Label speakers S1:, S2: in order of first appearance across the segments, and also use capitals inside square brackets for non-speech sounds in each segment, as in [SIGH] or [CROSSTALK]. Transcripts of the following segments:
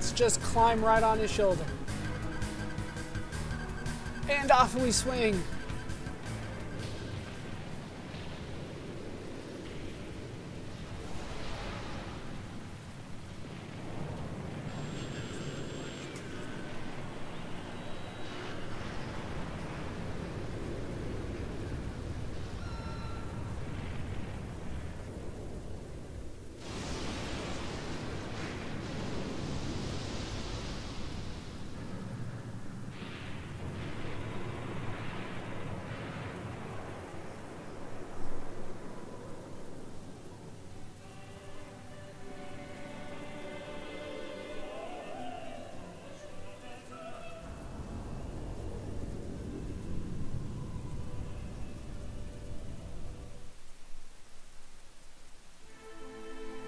S1: let's just climb right on his shoulder. And off we swing.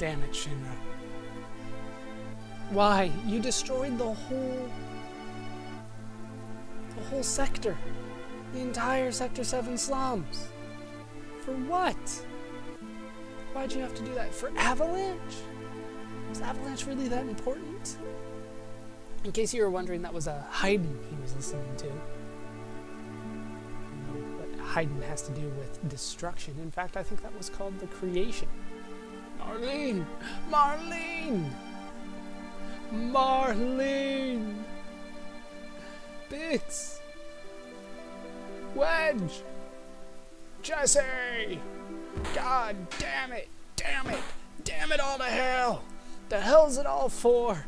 S1: Damn it, Shinra. Why? You destroyed the whole... The whole sector. The entire Sector 7 slums. For what? Why'd you have to do that? For Avalanche? Was Avalanche really that important? In case you were wondering, that was a Haydn he was listening to. What Haydn has to do with destruction. In fact, I think that was called the creation. Marlene! Marlene! Marlene! Biggs! Wedge! Jesse! God damn it! Damn it! Damn it all to hell! The hell's it all for?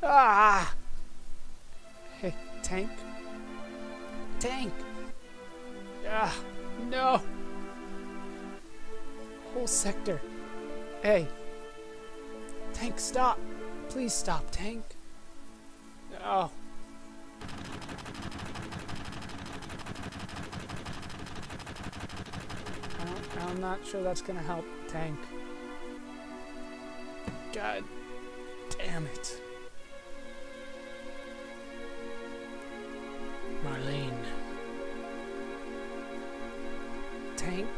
S1: Ah! Hey, Tank? Tank! Ah, no! Whole sector. Hey. Tank, stop. Please stop, Tank. Oh. I'm not sure that's gonna help, Tank. God damn it. Marlene. Tank?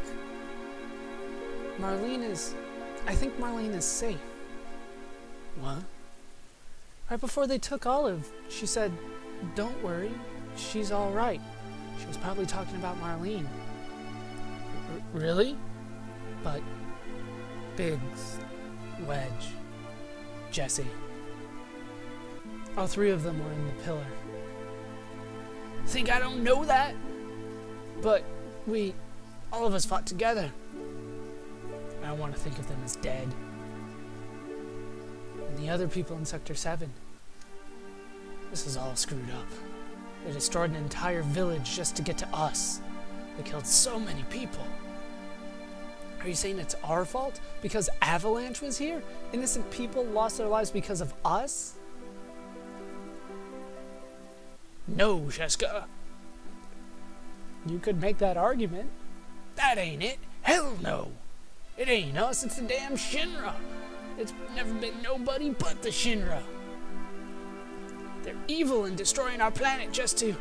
S1: Marlene is... I think Marlene is safe. What? Right before they took Olive, she said, Don't worry, she's alright. She was probably talking about Marlene. R really? But Biggs, Wedge, Jesse. All three of them were in the pillar. Think I don't know that? But we, all of us fought together. I don't want to think of them as dead. And the other people in Sector 7. This is all screwed up. They destroyed an entire village just to get to us. They killed so many people. Are you saying it's our fault? Because Avalanche was here? Innocent people lost their lives because of us? No, Sheska. You could make that argument. That ain't it. Hell no. It ain't us, it's the damn Shinra. It's never been nobody but the Shinra. They're evil and destroying our planet just to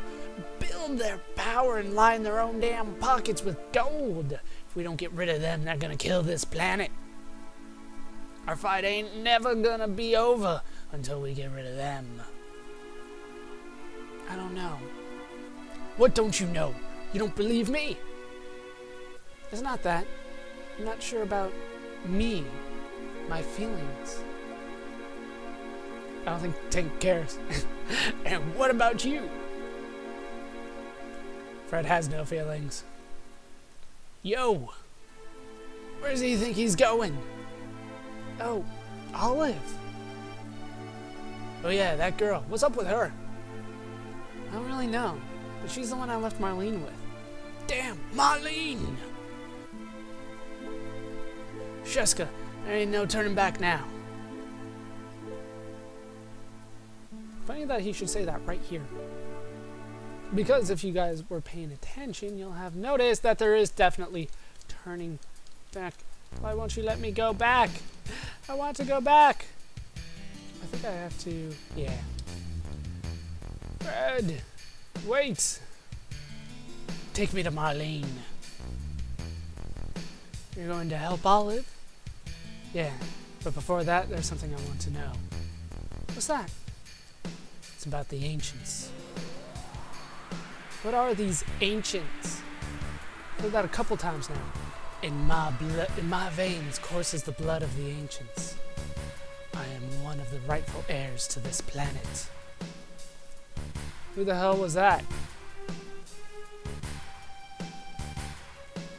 S1: build their power and line their own damn pockets with gold. If we don't get rid of them, they're gonna kill this planet. Our fight ain't never gonna be over until we get rid of them. I don't know. What don't you know? You don't believe me? It's not that. I'm not sure about me, my feelings. I don't think Tank cares. [LAUGHS] and what about you? Fred has no feelings. Yo! Where does he think he's going? Oh, Olive. Oh yeah, that girl. What's up with her? I don't really know, but she's the one I left Marlene with. Damn, Marlene! Sheska, there ain't no turning back now. Funny that he should say that right here. Because if you guys were paying attention, you'll have noticed that there is definitely turning back. Why won't you let me go back? I want to go back. I think I have to, yeah. Fred, wait. Take me to Marlene. You're going to help Olive? Yeah, but before that, there's something I want to know. What's that? It's about the ancients. What are these ancients? I've heard that a couple times now. In my blood, in my veins courses the blood of the ancients. I am one of the rightful heirs to this planet. Who the hell was that?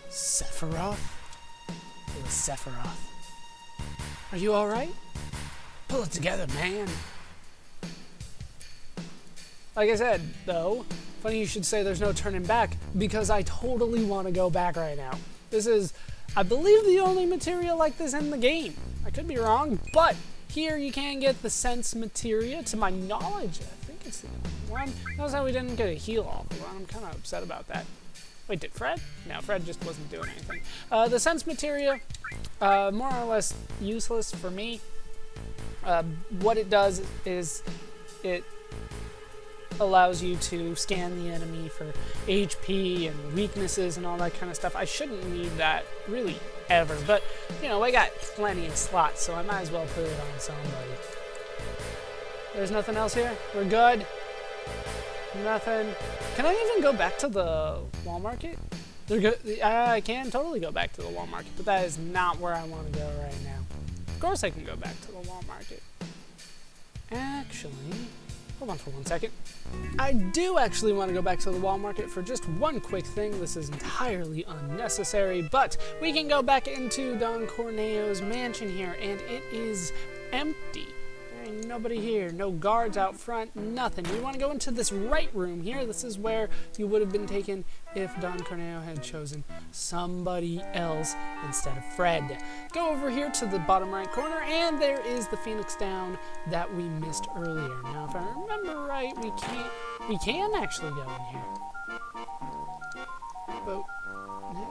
S1: Sephiroth? It was Sephiroth. Are you alright? Pull it together, man. Like I said, though, funny you should say there's no turning back because I totally want to go back right now. This is, I believe, the only materia like this in the game. I could be wrong, but here you can get the sense materia. To my knowledge, I think it's the one. Notice how we didn't get a heal off of one. I'm kind of upset about that. Wait, did Fred? No, Fred just wasn't doing anything. Uh, the sense materia, uh, more or less useless for me. Uh, what it does is it allows you to scan the enemy for HP and weaknesses and all that kind of stuff. I shouldn't need that really ever, but you know, I got plenty of slots, so I might as well put it on somebody. There's nothing else here? We're good? Nothing. Can I even go back to the wall market? Go uh, I can totally go back to the wall market, but that is not where I want to go right now. Of course I can go back to the wall market. Actually, hold on for one second. I do actually want to go back to the wall market for just one quick thing. This is entirely unnecessary, but we can go back into Don Corneo's mansion here, and it is empty. Nobody here, no guards out front, nothing. We want to go into this right room here. This is where you would have been taken if Don Corneo had chosen somebody else instead of Fred. Go over here to the bottom right corner, and there is the Phoenix Down that we missed earlier. Now, if I remember right, we can't, we can actually go in here. But,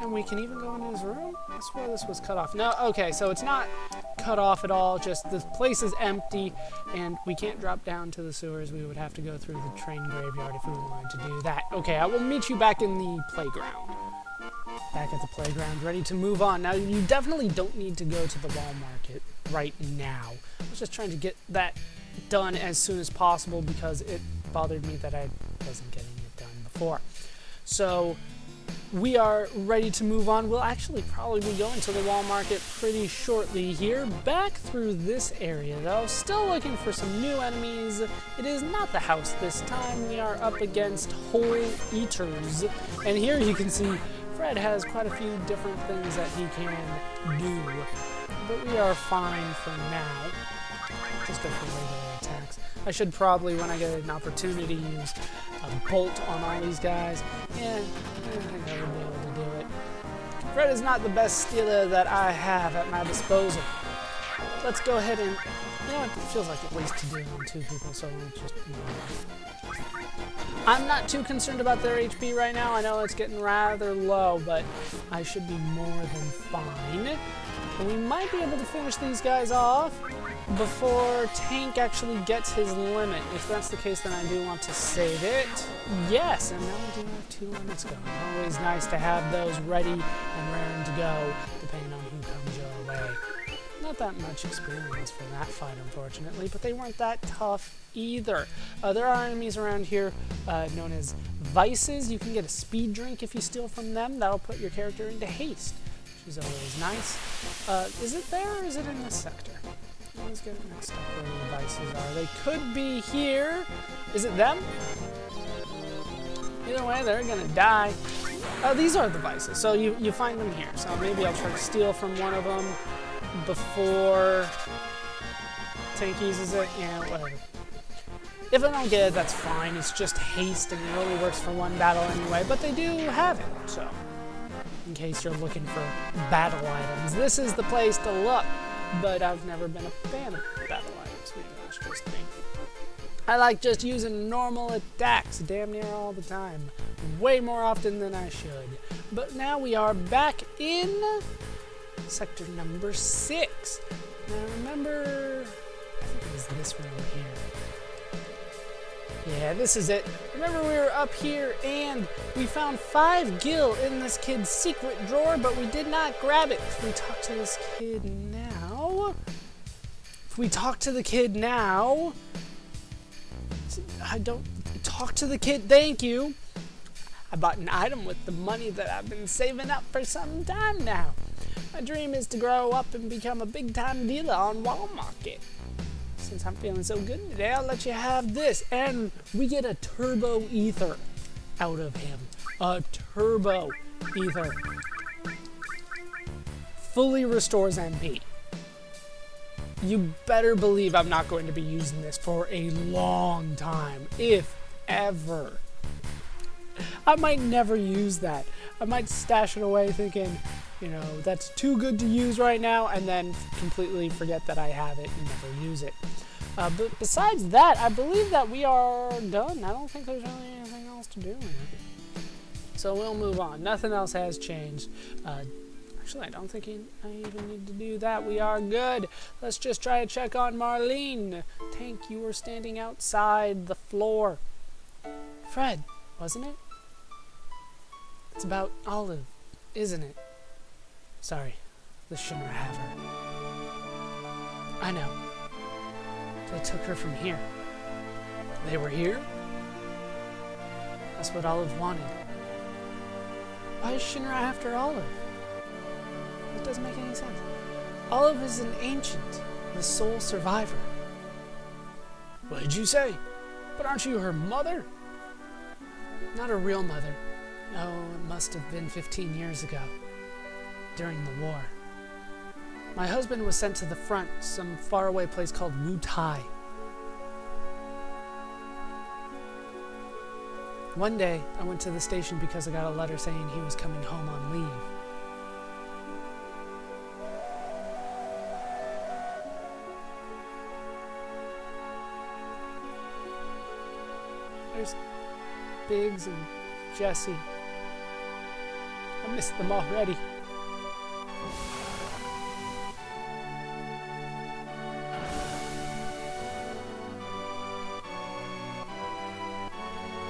S1: and we can even go in his room? I swear this was cut off. No, okay, so it's not cut off at all, just the place is empty, and we can't drop down to the sewers. We would have to go through the train graveyard if we wanted to do that. Okay, I will meet you back in the playground. Back at the playground, ready to move on. Now, you definitely don't need to go to the wall market right now. I was just trying to get that done as soon as possible because it bothered me that I wasn't getting it done before. So, we are ready to move on. We'll actually probably be going to the wall market pretty shortly here. Back through this area though, still looking for some new enemies. It is not the house this time. We are up against Whole Eaters. And here you can see Fred has quite a few different things that he can do. But we are fine for now. Just go for regular attacks. I should probably, when I get an opportunity, use a bolt on all these guys. Yeah, think I would be able to do it. Fred is not the best stealer that I have at my disposal. Let's go ahead and, you know, it feels like at least to do on two people, so we'll just I'm not too concerned about their HP right now. I know it's getting rather low, but I should be more than fine. We might be able to finish these guys off before Tank actually gets his limit. If that's the case, then I do want to save it. Yes, and now we do have two limits going. Always nice to have those ready and raring to go, depending on who comes your way. Not that much experience for that fight, unfortunately, but they weren't that tough either. Uh, there are enemies around here uh, known as Vices. You can get a speed drink if you steal from them. That'll put your character into haste, which is always nice. Uh, is it there or is it in this sector? Always get mixed up where the Vices are. They could be here. Is it them? Either way, they're gonna die. Uh, these are the Vices, so you, you find them here. So maybe I'll try to steal from one of them before Tank uses it. Yeah, whatever. If I don't get it, that's fine. It's just haste, and it only works for one battle anyway, but they do have it, so in case you're looking for battle items. This is the place to look, but I've never been a fan of battle. Maybe that's just me. I like just using normal attacks damn near all the time. Way more often than I should. But now we are back in sector number six. Now remember, I think it was this room here. Yeah, this is it. Remember we were up here and we found five gil in this kid's secret drawer, but we did not grab it. We talked to this kid we talk to the kid now, I don't talk to the kid. Thank you. I bought an item with the money that I've been saving up for some time now. My dream is to grow up and become a big time dealer on Wall Market. Since I'm feeling so good today, I'll let you have this. And we get a turbo ether out of him. A turbo ether. Fully restores MP. You better believe I'm not going to be using this for a long time, if ever. I might never use that. I might stash it away thinking, you know, that's too good to use right now, and then completely forget that I have it and never use it. Uh, but besides that, I believe that we are done. I don't think there's really anything else to do. So we'll move on. Nothing else has changed. Uh, actually, I don't think I even need to do that. We are good. Let's just try to check on Marlene. Tank, you were standing outside the floor. Fred, wasn't it? It's about Olive, isn't it? Sorry, the Shinra have her. I know. They took her from here. They were here? That's what Olive wanted. Why is Shinra after Olive? It doesn't make any sense. Olive is an ancient, the sole survivor. What did you say? But aren't you her mother? Not a real mother. No, it must have been 15 years ago, during the war. My husband was sent to the front, some faraway place called Wutai. One day, I went to the station because I got a letter saying he was coming home on leave. There's Biggs and Jesse. I missed them already.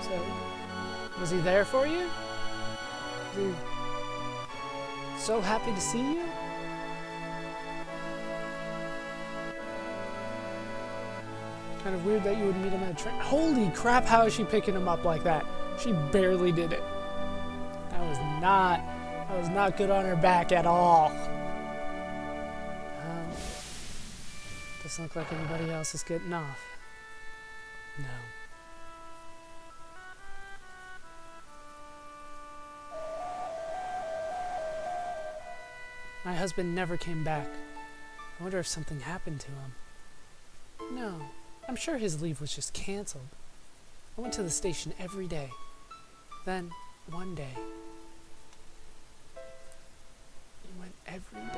S1: So, was he there for you? Was he so happy to see you? Kind of weird that you would meet him at a train. Holy crap, how is she picking him up like that? She barely did it. That was not, that was not good on her back at all. Um, doesn't look like anybody else is getting off. No. My husband never came back. I wonder if something happened to him. No, I'm sure his leave was just cancelled. I went to the station every day. Then, one day, he went every.